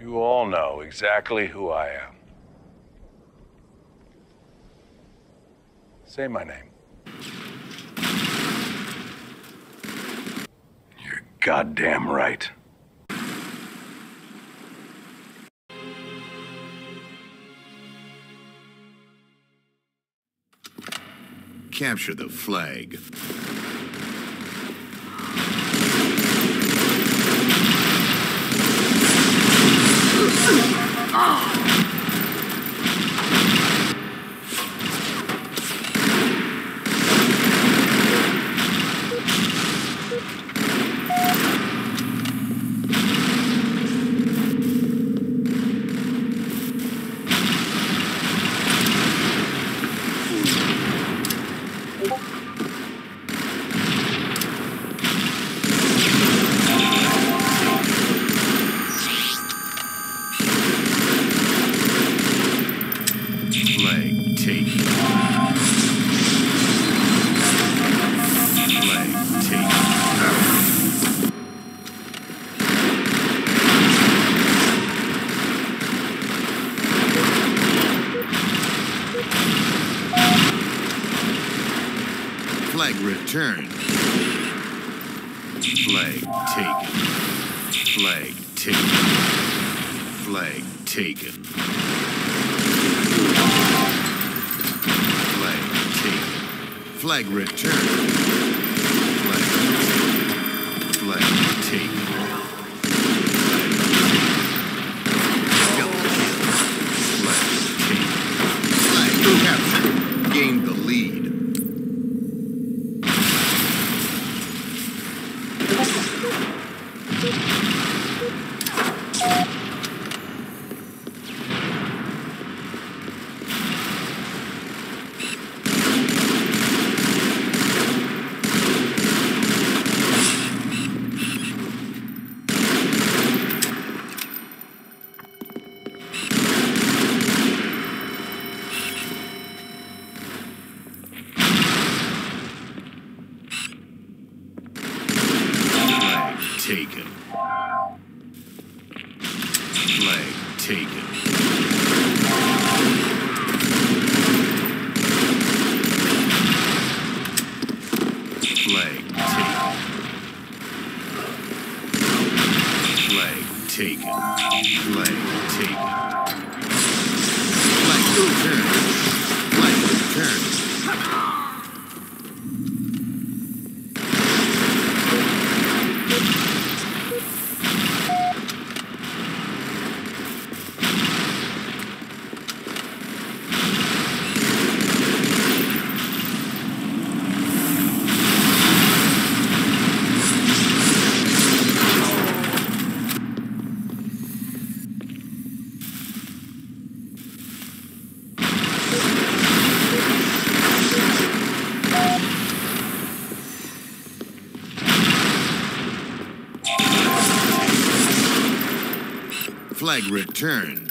You all know exactly who I am. Say my name. You're goddamn right. Capture the flag. Flag taken. Flag taken. Returned. Flag taken. Flag taken. Flag taken. Flag taken. Flag returned. Flag. Flag taken. Flag taken. Flag captured. Gained the lead. Flag taken. Flag taken. Flag taken. Flag taken. Flag taken. Flag returned. Flag returned. Flag returned.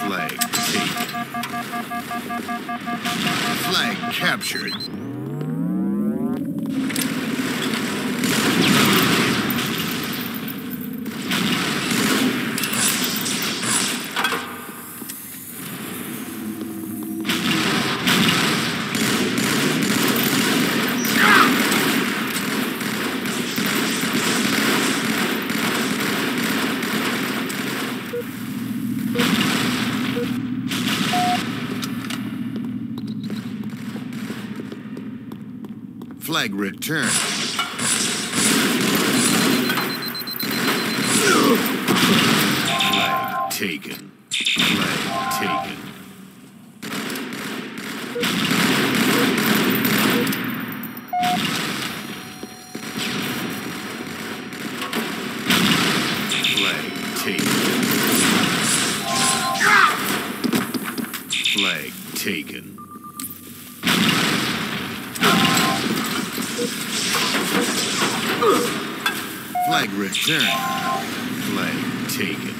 Flag taken. Flag captured. Flag returned. Flag taken. Flag taken. Flag taken. Flag taken. Flag returned. Flag taken.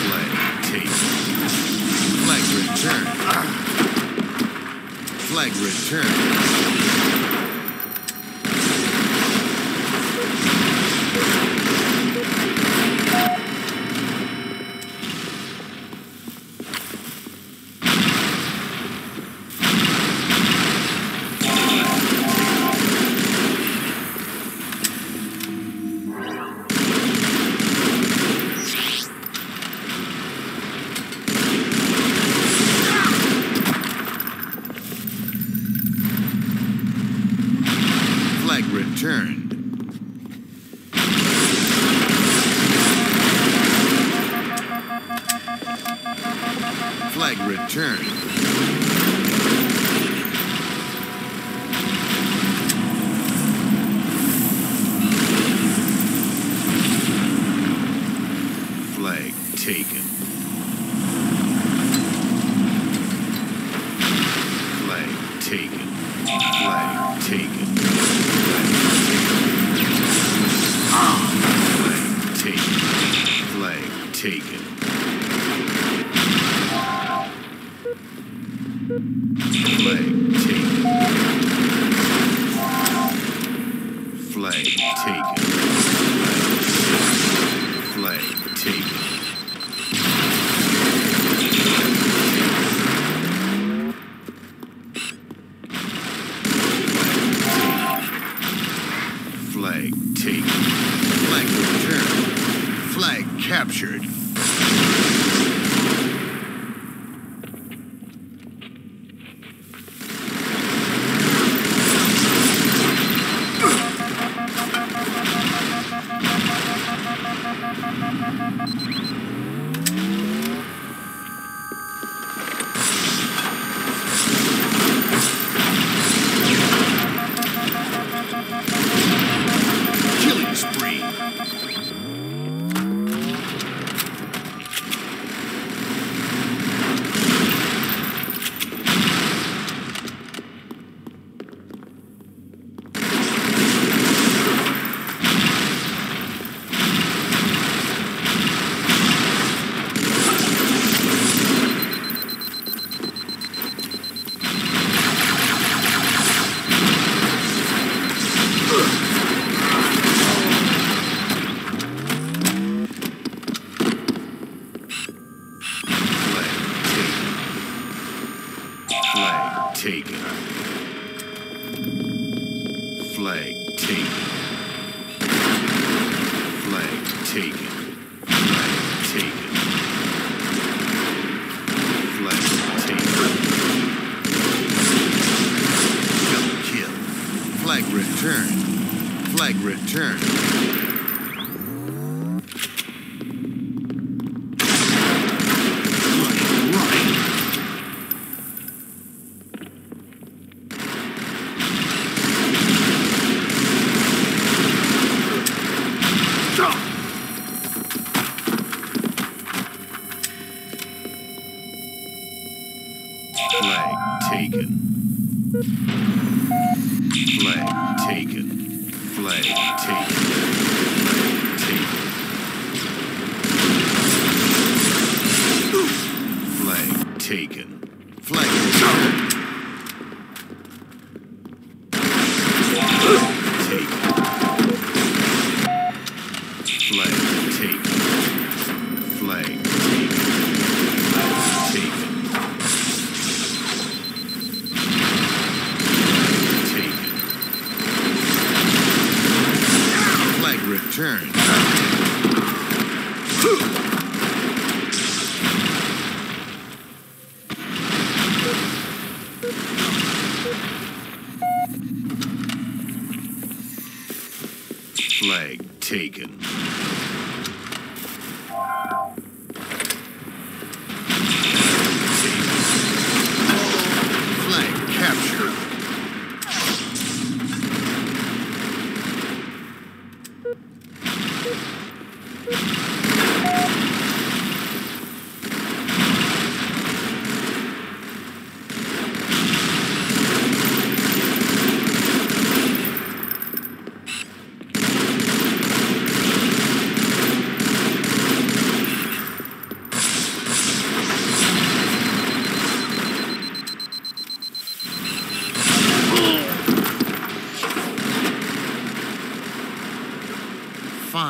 Flag taken. Flag returned. Flag returned. Flag returned. Flag returned. Flag taken. Flag taken. Taken. Flag taken. Flag taken. Flag taken. Flag taken. Double kill. Flag returned. Flag taken. Flag taken. Flag taken. Flag taken. Flag taken. Flag returned. Taken. Flag taken. Flag taken. Flag taken. Taken. Flag returned. Flag taken. Flag captured.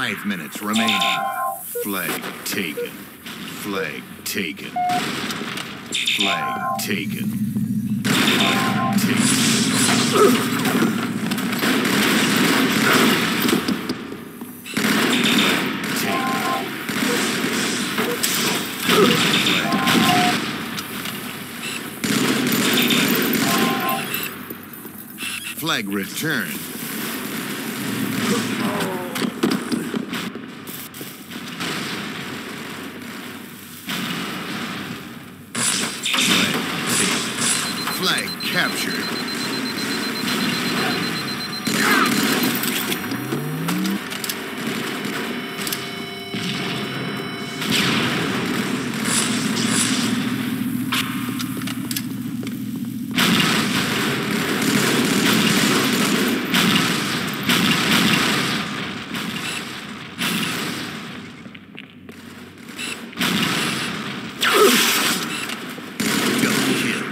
Five minutes remaining. Flag taken. Flag taken. Flag taken. Flag returned. Flag captured. Double kill.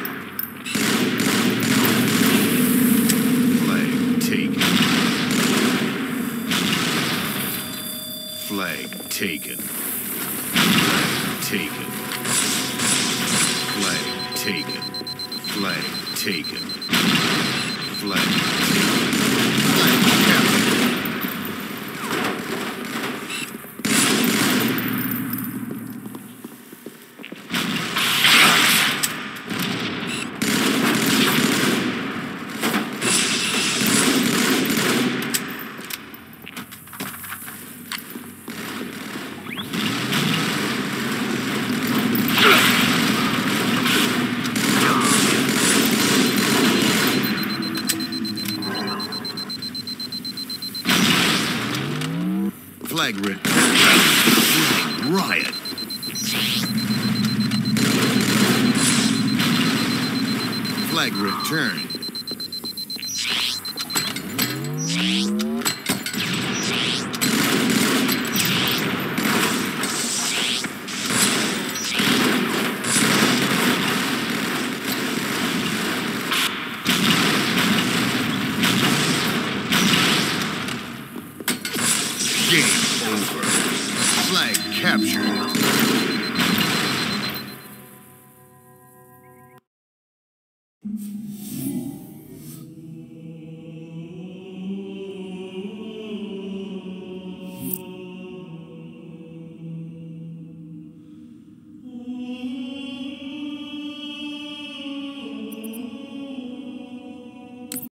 Flag taken. Flag taken. Flag taken. Flag taken. Flag taken. Flag taken. Flag captured. Flag returned. Flag riot. Flag returned. Game over. Flag captured.